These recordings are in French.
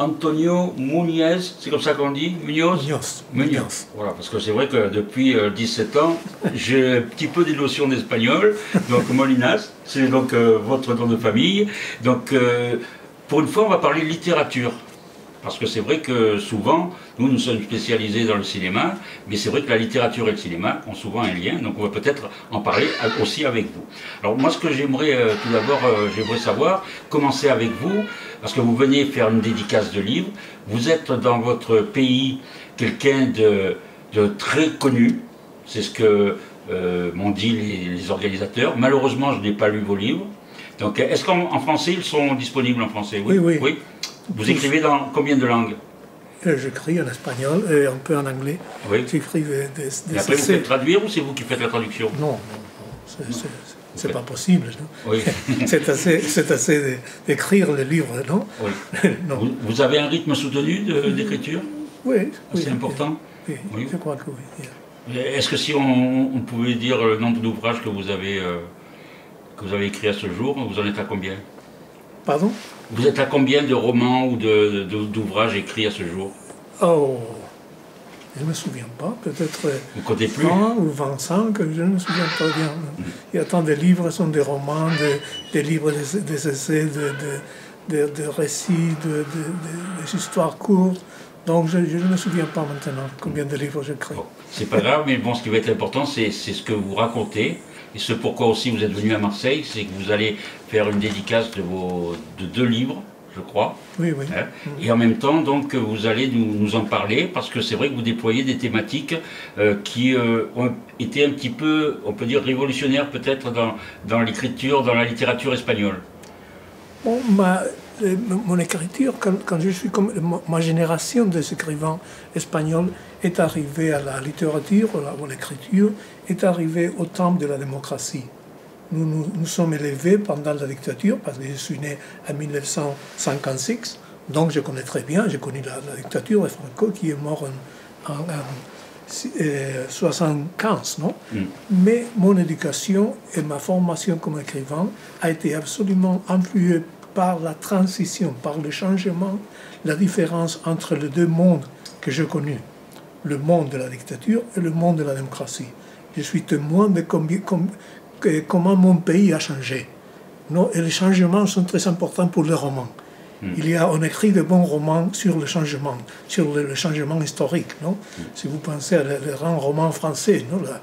Antonio Muñez, c'est comme ça qu'on dit Muñoz Muñoz. Muñoz. Voilà, parce que c'est vrai que depuis euh, 17 ans, j'ai un petit peu des notions d'espagnol. Donc Molinas, c'est donc euh, votre nom de famille. Donc euh, pour une fois, on va parler littérature. Parce que c'est vrai que souvent, nous, nous sommes spécialisés dans le cinéma, mais c'est vrai que la littérature et le cinéma ont souvent un lien, donc on va peut-être en parler aussi avec vous. Alors moi, ce que j'aimerais euh, tout d'abord, euh, j'aimerais savoir, commencer avec vous, parce que vous venez faire une dédicace de livre, vous êtes dans votre pays quelqu'un de, de très connu, c'est ce que euh, m'ont dit les, les organisateurs. Malheureusement, je n'ai pas lu vos livres. Donc, est-ce qu'en en français, ils sont disponibles en français? Oui, oui. Vous écrivez dans combien de langues? Euh, J'écris en espagnol et un peu en anglais. Oui. J'écris des, des, des Et après, vous faites traduire ou c'est vous qui faites la traduction? Non, non, non, c'est- c'est- c'est pas possible. non Oui. C'est assez, assez de- d'écrire le livre, non oui. Non. Vous, vous avez un rythme soutenu de- d'écriture Oui, oui. C'est important Oui, Oui. je crois que oui. Est-ce que si on, on pouvait dire le nombre d'ouvrages que vous avez euh, que vous avez écrit à ce jour, vous en êtes à combien? Pardon? Vous êtes à combien de romans ou de- de- d'ouvrages écrits à ce jour? Oh, je ne me souviens pas, peut-être Vous comptez plus 20 ou 25, je ne me souviens pas bien. Il y a tant de livres, ce sont des romans, des, des livres, des, des essais, de, de, de- de récits, de, de- de- des histoires courtes. Donc je, je ne me souviens pas maintenant combien de livres j'écris. Bon, c'est pas grave, mais bon, ce qui va être important, c'est c'est ce que vous racontez. Et ce pourquoi aussi vous êtes venu à Marseille, c'est que vous allez faire une dédicace de, vos, de deux livres, je crois. Oui, oui. hein. Et en même temps, donc, vous allez nous, nous en parler, parce que c'est vrai que vous déployez des thématiques euh, qui euh, ont été un petit peu, on peut dire, révolutionnaires peut-être dans, dans l'écriture, dans la littérature espagnole. Bon, ma, euh, mon écriture, quand, quand je suis comme ma, génération des écrivains espagnols est arrivée à la littérature, à l'écriture, est arrivée au temps de la démocratie. Nous nous, nous sommes élevés pendant la dictature, parce que je suis né en 1956, donc je connais très bien, j'ai connu la, la dictature de Franco qui est mort en, en, en si- euh, 75, non? Mais mon éducation et ma formation comme écrivain a été absolument influée par la transition, par le changement, la différence entre les deux mondes que j'ai connus, le monde de la dictature et le monde de la démocratie. Je suis témoin de combien- com- que- comment mon pays a changé. Non, et les changements sont très importants pour le roman. Il y a, on écrit de bons romans sur le changement, sur le, le changement historique. Non? Si vous pensez à le, le grand roman français, non? La-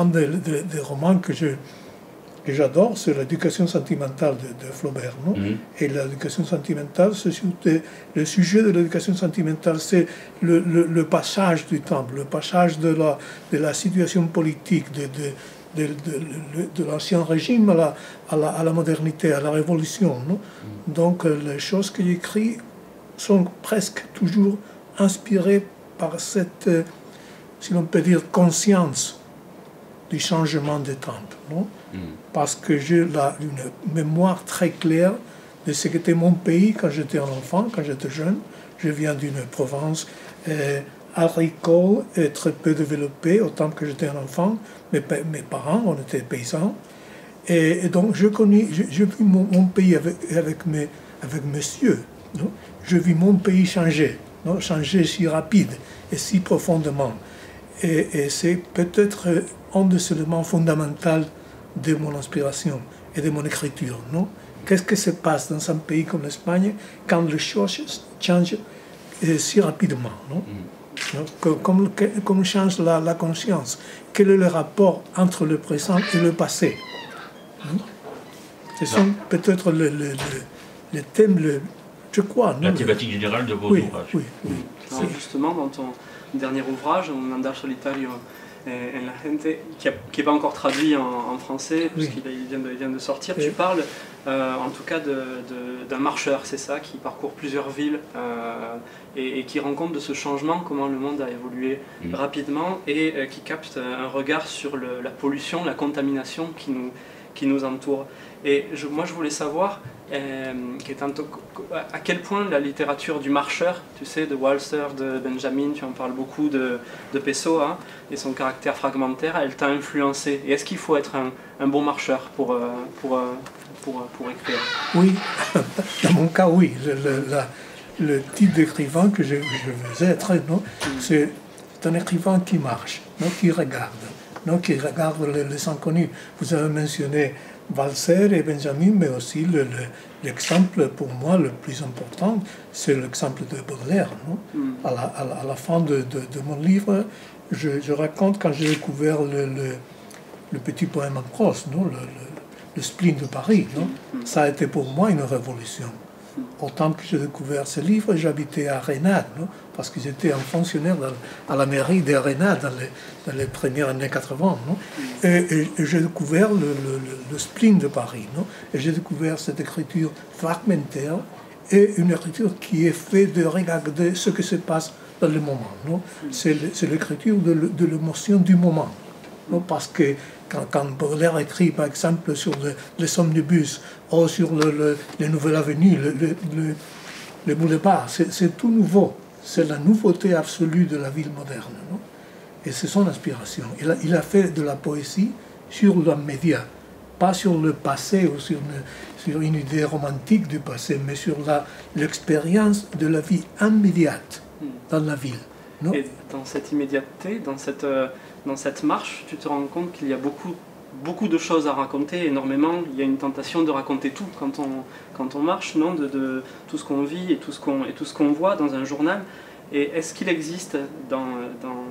un des, des- des romans que je que j'adore, c'est l'éducation sentimentale de, de Flaubert. Non? Et l'éducation sentimentale, c'est le sujet de l'éducation sentimentale, c'est le, le- le passage du temps, le passage de la, de la situation politique, de, de, de, l'ancien régime à la, modernité, à la révolution. Donc euh, les choses que j'écris sont presque toujours inspirées par cette, euh, si l'on peut dire, conscience du changement des temps. Non? Parce que j'ai là une mémoire très claire de ce qu'était mon pays quand j'étais enfant, quand j'étais jeune. Je viens d'une province euh, agricole et très peu développée, autant que j'étais un enfant. Mes, mes parents, on était paysans. Et, donc, je connais, je, vis mon, pays avec, avec, mes, avec monsieur. Je vis mon pays changer, non? Changer si rapide et si profondément. Et, c'est peut-être un des éléments fondamentaux de mon inspiration et de mon écriture. Non? Qu'est-ce qui se passe dans un pays comme l'Espagne quand les choses changent euh, si rapidement Non? Que- Comme, que- comme change la, la conscience Quel est le rapport entre le présent et le passé? Non Ce sont peut-être le, le, le, le thème, le, je crois. non La le- thématique générale de vos oui, ouvrages. oui, oui. Alors, justement, dans ton dernier ouvrage, Un andar solitario en la gente, qui n'est pas encore traduit en, en français, Oui. puisqu'il il vient, de, il vient de sortir, Oui. tu parles euh, en tout cas de- de- d'un marcheur, c'est ça, qui parcourt plusieurs villes euh, et, et qui rend compte de ce changement, comment le monde a évolué Mm. rapidement et euh, qui capte un regard sur le- la pollution, la contamination qui nous, qui nous entoure. Et je- moi, je voulais savoir euh, à quel point la littérature du marcheur, tu sais, de Walser, de Benjamin, tu en parles beaucoup, de, de Pessoa, et son caractère fragmentaire, elle t'a influencé. Et est-ce qu'il faut être un, un bon marcheur pour, euh, pour, euh, pour, pour écrire? Oui, dans mon cas, oui. Le- le- la, le type d'écrivain que je, je, veux être. Non c'est un écrivain qui marche, non qui regarde, non qui regarde les, les inconnus. Vous avez mentionné Valser et Benjamin, mais aussi l'exemple pour moi le plus important, c'est l'exemple de Baudelaire. Non? Mm. à, la, à, la, fin de, de, mon livre, je, je, raconte quand j'ai découvert le, le, petit poème en prose, non? Le, le, spleen de Paris. Non? Mm. Ça a été pour moi une révolution. Autant que j'ai découvert ce livre, j'habitais à Rennes, parce que j'étais un fonctionnaire à la mairie de Rennes dans les, premières années 80. Et, j'ai découvert le, le, spleen de Paris. Non? Et j'ai découvert cette écriture fragmentaire et une écriture qui est faite de regarder ce qui se passe dans le moment. Non? C'est l'écriture de l'émotion du moment. Non? Parce que quand, quand Baudelaire écrit par exemple sur le, les omnibus ou sur le, les nouvelles avenues, le, le, le boulevard, c'est tout nouveau. C'est la nouveauté absolue de la ville moderne. Non? Et c'est son inspiration. Il a, il a, fait de la poésie sur média pas sur le passé ou sur une, sur une idée romantique du passé, mais sur l'expérience de la vie immédiate hmm. dans la ville. Non et dans cette immédiateté, dans cette, euh, dans cette marche, tu te rends compte qu'il y a beaucoup, beaucoup de choses à raconter, énormément. Il y a une tentation de raconter tout quand on, quand on marche, non de, de, tout ce qu'on vit et tout ce qu'on qu'on voit dans un journal. Et est-ce qu'il existe dans, dans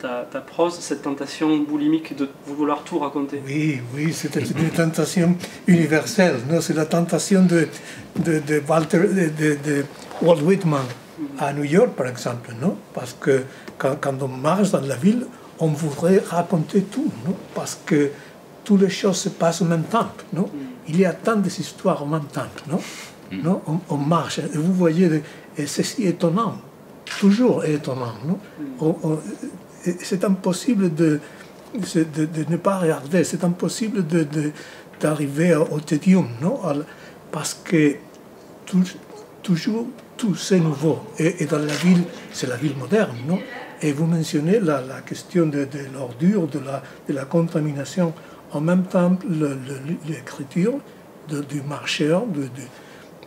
ta, ta, prose cette tentation boulimique de vouloir tout raconter? Oui, oui, c'est une tentation universelle. C'est la tentation de, de, de, Walter, de, de Walt Whitman à New York, par exemple, non? Parce que quand, quand, on marche dans la ville, on voudrait raconter tout, non? Parce que toutes les choses se passent en même temps, non? Mm. Il y a tant d'histoires en même temps, non, mm. non? On, marche, et vous voyez, et c'est si étonnant, toujours étonnant, non? Mm. C'est impossible de, de, de, ne pas regarder, c'est impossible d'arriver au tédium, non? Parce que toujours tout c'est nouveau. Et, dans la ville, c'est la ville moderne, non? Et vous mentionnez la, la question de, de l'ordure, de la, de la contamination. En même temps, l'écriture du marcheur, du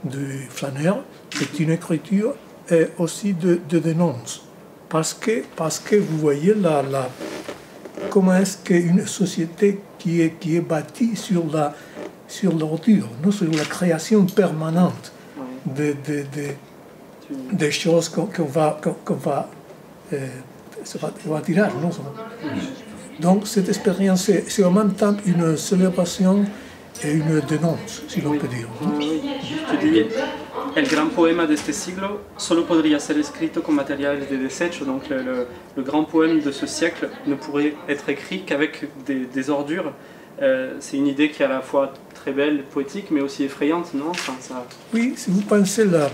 de, flâneur, c'est une écriture et aussi de, de dénonce. Parce que, parce que vous voyez la, la, comment est-ce qu'une société qui est, qui est bâtie sur la sur l'ordure, non? Sur la création permanente de, de, de des choses qu'on va, qu'on va, euh, va tirer. Non Donc cette expérience, c'est en même temps une célébration et une dénonce, si l'on peut dire. El gran poema de este siglo solo podría ser escrito con materiales de desecho, donc le, le, le, grand poème de ce siècle ne pourrait être écrit qu'avec des, des, ordures. Euh, c'est une idée qui est à la fois très belle, poétique, mais aussi effrayante, non? Ça... Oui, si vous pensez la,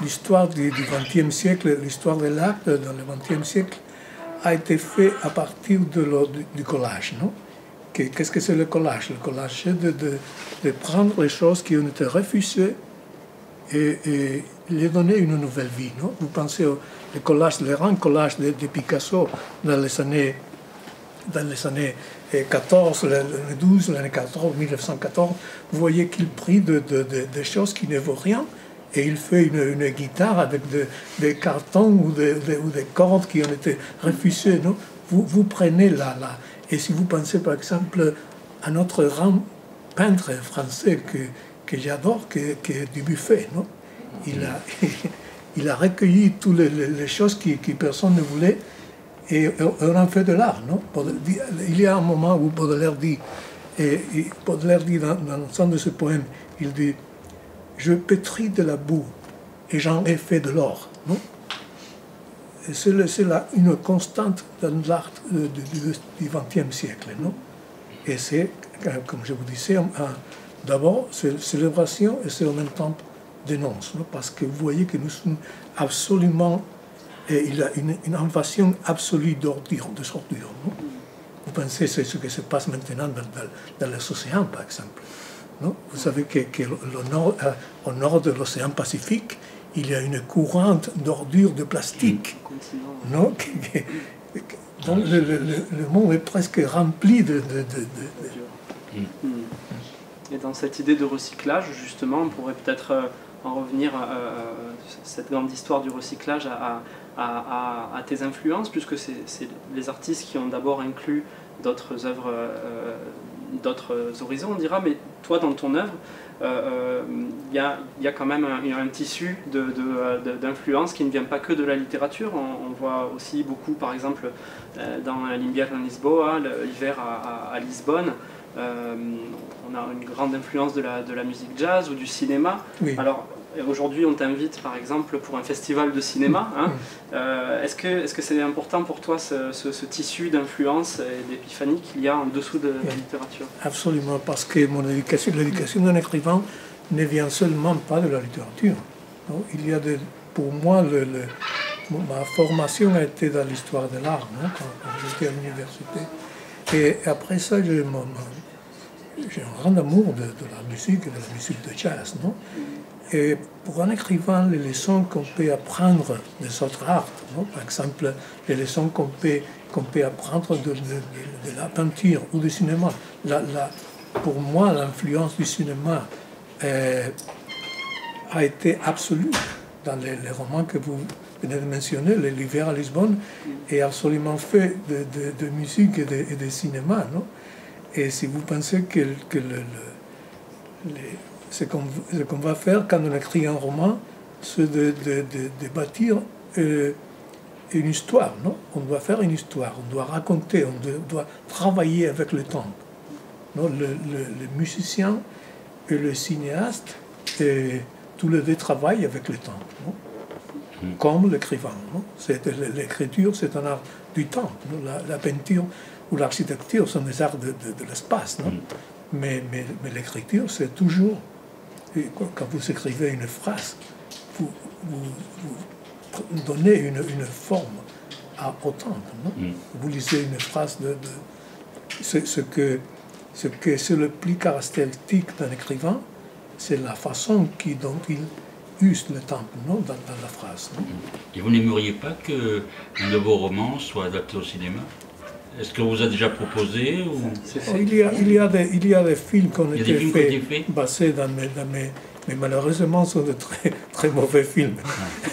l'histoire du XXe siècle, l'histoire de l'art dans le XXe siècle a été fait à partir de du, collage. Non? Qu'est-ce que c'est le collage? Le collage, c'est de, de, prendre les choses qui ont été refusées et, les donner une nouvelle vie. Non? Vous pensez au collage, le grand collage de, Picasso dans les années, dans les années 14, les 12, l'année 14, 1914, vous voyez qu'il prit de, des choses qui ne vaut rien et il fait une, guitare avec des cartons ou, des cordes qui ont été refusées. Non? Vous, prenez là, là. Et si vous pensez par exemple à notre grand peintre français que, que j'adore, qui, est Dubuffet, non? Il, a, il a recueilli toutes les, choses qui, qui, personne ne voulait et on en fait de l'art. Non? Il y a un moment où Baudelaire dit, et, Baudelaire dit dans, dans l'ensemble de ce poème, il dit je pétris de la boue et j'en ai fait de l'or. Non? C'est une constante dans l'art du XXe siècle. Non? Et c'est, comme je vous disais, d'abord, c'est célébration et c'est en même temps dénonce. Non? Parce que vous voyez que nous sommes absolument. Et il y a une, invasion absolue d'ordure, de sorture. Vous pensez c'est ce qui se passe maintenant dans, dans, dans par exemple. Non? Vous savez que, que nord, euh, au nord de l'océan Pacifique, il y a une courante d'ordures de plastique. Non? Donc le, le, le, monde est presque rempli de... de, de, Et dans cette idée de recyclage, justement, on pourrait peut-être euh, en revenir à, cette grande histoire du recyclage à, à tes influences, puisque c'est les artistes qui ont d'abord inclus d'autres œuvres, d'autres horizons, on dira, mais toi, dans ton œuvre, il euh, euh, y, a, quand même un, tissu d'influence qui ne vient pas que de la littérature. On, voit aussi beaucoup, par exemple, euh, dans L'Invierno en Lisboa, l'hiver à, Lisbonne, on a une grande influence de la, de la musique jazz ou du cinéma. Alors, Aujourd'hui, on t'invite par exemple pour un festival de cinéma. Hein. Euh, est-ce que c'est -ce c'est important pour toi ce, tissu d'influence et d'épiphanie qu'il y a en dessous de, la littérature? Absolument, parce que mon éducation, l'éducation d'un écrivain ne vient seulement pas de la littérature. Il y a de, pour moi, le, ma formation a été dans l'histoire de l'art quand, j'étais à l'université. Et après ça, j'ai un grand amour de, la musique, de la musique de jazz. Non? Et pour un écrivain, les leçons qu'on peut apprendre des autres arts, par exemple les leçons qu'on peut, qu'on peut apprendre de, la peinture ou du cinéma, la, pour moi l'influence du cinéma euh, a été absolue dans les, romans que vous venez de mentionner, L'hiver à Lisbonne est absolument fait de, musique et de, cinéma. Non? Et si vous pensez que, que ce qu'on va faire quand on écrit un roman, c'est de, bâtir euh, une histoire. Non? On doit faire une histoire, on doit raconter, on doit, travailler avec le temps. Non le, musicien et le cinéaste, et tous les deux travaillent avec le temps. Hmm. Comme l'écrivain. L'écriture, c'est un art du temps. La, peinture ou l'architecture sont des arts de, l'espace. Hmm. Mais, mais, mais l'écriture, c'est toujours quand vous écrivez une phrase, vous, donnez une, forme à autant. Mm. Vous lisez une phrase de, ce, que ce que c'est le plus caractéristique d'un écrivain, c'est la façon qui, dont il use le temps non, dans, la phrase. Et vous n'aimeriez pas que de vos romans soit adapté au cinéma? Est-ce qu'on vous a déjà proposé ou... il, y a, il, y a des, il y a des films qui ont été faits, basés dans mes, dans mes, mais malheureusement, ce sont de très, très mauvais films.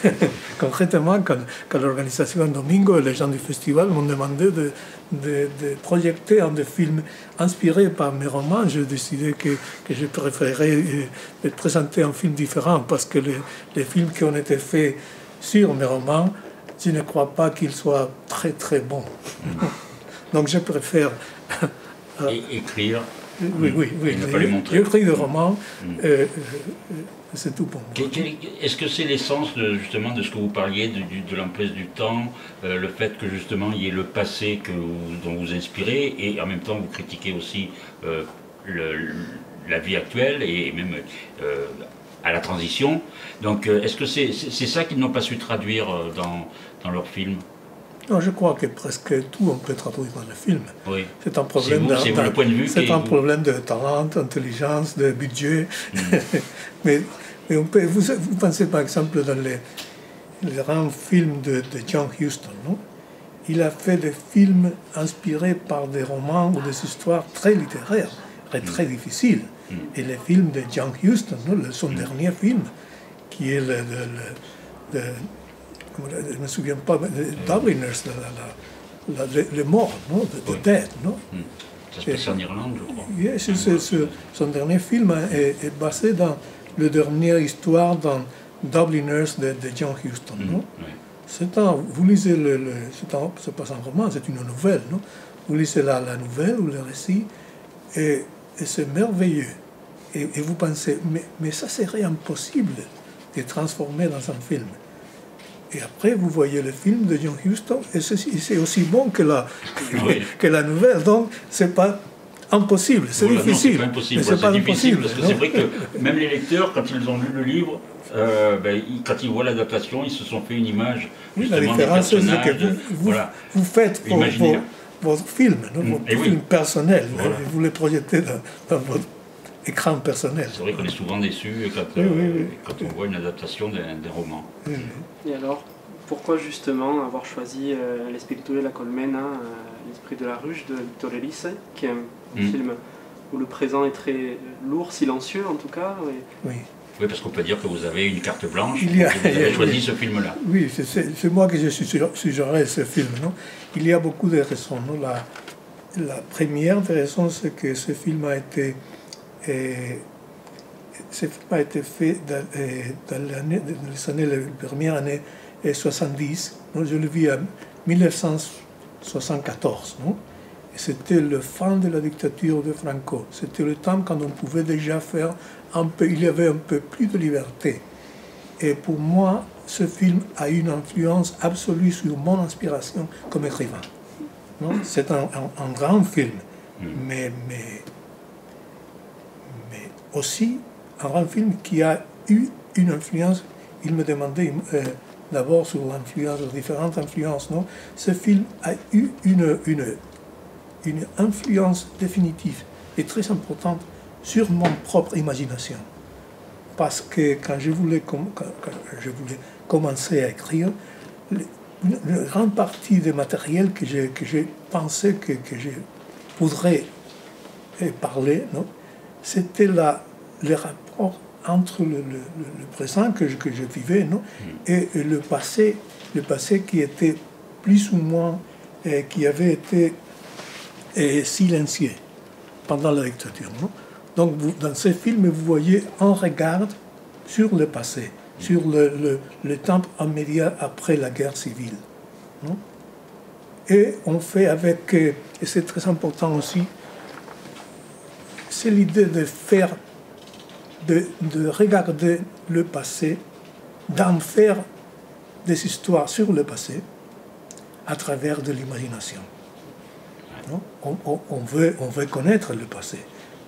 Concrètement, quand, quand l'organisation Domingo et les gens du festival m'ont demandé de, de, de, projeter un des films inspirés par mes romans, j'ai décidé que, que je préférerais euh, présenter un film différent parce que les, les films qui ont été faits sur mes romans, je ne crois pas qu'ils soient très très bons. Donc je préfère... Euh, écrire. Oui, oui, oui. J'écris des romans, euh, euh, c'est tout pour moi. Est-ce que c'est l'essence de, justement de ce que vous parliez, de, de l'emploi du temps, le fait que justement il y ait le passé que dont vous inspirez, et en même temps vous critiquez aussi la vie actuelle et même à la transition. Donc est-ce que c'est ça qu'ils n'ont pas su traduire dans, dans leurs films je crois que presque tout on peut traduire dans le film. Oui. C'est un problème de, c'est un problème de talent, d'intelligence, de budget. Hmm. mais, mais on peut, vous, vous, pensez par exemple dans les, les grands films de, de, John Huston, non? Il a fait des films inspirés par des romans ou des histoires très littéraires, très, très hmm. difficiles. Hmm. Et les films de John Huston, non son dernier film, qui est le, le je ne me souviens pas, Dubliners, la, la, les morts, non, de, dead, non hmm. Ça se passe en Irlande, je crois. Oui, son dernier film est, basé dans la dernière histoire dans Dubliners de, de John Huston, hmm, non C'est un, vous lisez le, le c'est pas un roman, c'est une nouvelle, non Vous lisez la, la nouvelle ou le récit, et, et c'est merveilleux. Et, et, vous pensez, mais, mais ça serait impossible de transformer dans un film. Et après, vous voyez le film de John Huston, et c'est aussi bon que la, que la nouvelle. Donc, c'est pas impossible, c'est difficile. C'est pas impossible, c'est pas difficile, parce que c'est vrai que même les lecteurs, quand ils ont lu le livre, euh, ben, quand ils voient l'adaptation, ils se sont fait une image. Oui, la différence, c'est que vous, vous, faites pour, votre film, mm. votre film personnel, vous le projetez dans votre écran personnel. C'est vrai qu'on est souvent déçu quand, quand on voit une adaptation d'un roman. Et alors, pourquoi justement avoir choisi euh, L'Espiritu de la Colmena, euh, L'Esprit de la Ruche de Victor Elise, qui est un mm. film où le présent est très lourd, silencieux en tout cas. Oui. Oui, parce qu'on peut dire que vous avez une carte blanche. Il y a- vous avez choisi ce film-là. Oui, c'est- moi qui je suis suggéré ce film. Non? Il y a beaucoup de raisons. non? La, la première des raisons, c'est que ce film a été, euh, ce film a été fait dans, euh, dans dans les années, les premières années euh, 70. non je le vis en 1974. Non C'était le fin de la dictature de Franco. C'était le temps quand on pouvait déjà faire un peu, il y avait un peu plus de liberté. Et pour moi, ce film a une influence absolue sur mon inspiration comme écrivain. C'est un, un- un grand film, mais, mais aussi un grand film qui a eu une influence. Il me demandait euh, d'abord sur l'influence, différentes influences. Non? Ce film a eu une, influence définitive et très importante sur mon propre imagination parce que quand je voulais, commencer à écrire, une, grande partie des matériels que j'ai pensé que, que je voudrais eh, parler, non, c'était le rapport entre le, le- le- le présent que je, que je vivais non, et, et le passé, le passé qui était plus ou moins, eh, qui avait été eh, silencieux pendant la dictature. Non Donc vous- dans ces films, vous voyez un regard sur le passé, sur le, le, le temps immédiat après la guerre civile. non Et on fait avec, euh, et c'est très important aussi, c'est l'idée de faire, de, de regarder le passé, d'en faire des histoires sur le passé à travers de l'imagination. On, on- on veut, on veut connaître le passé.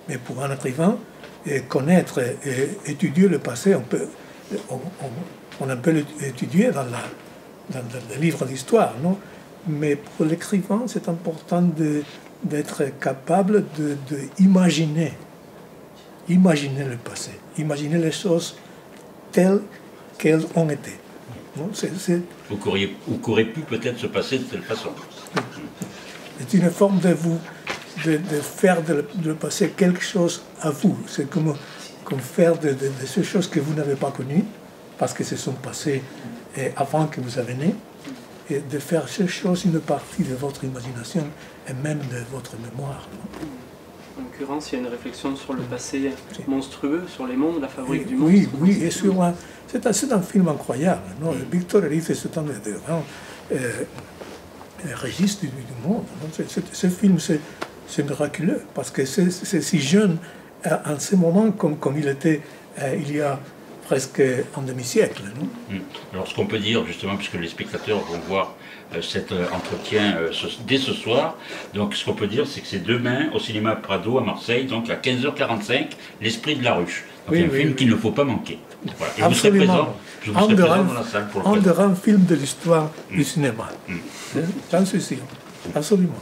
Mais pour un écrivain, et connaître et étudier le passé, on peut, on, on- on peut l'étudier dans, dans, dans le livre d'histoire, non? Mais pour l'écrivain, c'est important de- d'être capable de, de imaginer, imaginer le passé, imaginer les choses telles qu'elles ont été. Non qu'auriez- ou qu'aurait pu peut-être se passer de telle façon. C'est une forme de vous, de, de faire de, de le passé quelque chose à vous. C'est comme, comme faire de, ces choses que vous n'avez pas connues, parce que se sont passées avant que vous avez né, et de faire ces choses une partie de votre imagination et même de votre mémoire. En l'occurrence, il y a une réflexion sur le passé monstrueux, sur les mondes, la fabrique du oui, monstre. oui, et sur un, c'est un, un film incroyable. Non? Victor Erice, c'est un des euh, euh, registres du, du monde. c'est- ce film, c'est, miraculeux, parce que c'est, si jeune euh, en ce moment comme, comme il était euh, il y a presque un demi-siècle. non? Hmm. Alors ce qu'on peut dire justement, puisque les spectateurs vont voir euh, cet euh, entretien euh, ce- dès ce soir, donc ce qu'on peut dire c'est que c'est demain au cinéma Prado à Marseille, donc à 15h45, L'Esprit de la Ruche. Donc Oui, un oui, film oui. qu'il ne faut pas manquer. Voilà. Et vous serez présent, je vous Un serai présent dans la salle pour le Un des grands films de l'histoire du cinéma. Hein? J'en suis sûr. Absolument.